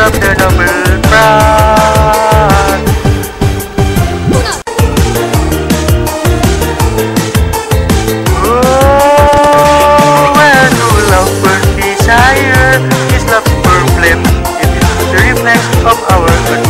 from the noble. Oh, when true love desire, is love's burn flame. It is the reflex of our good.